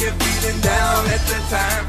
you're feeling down at the time.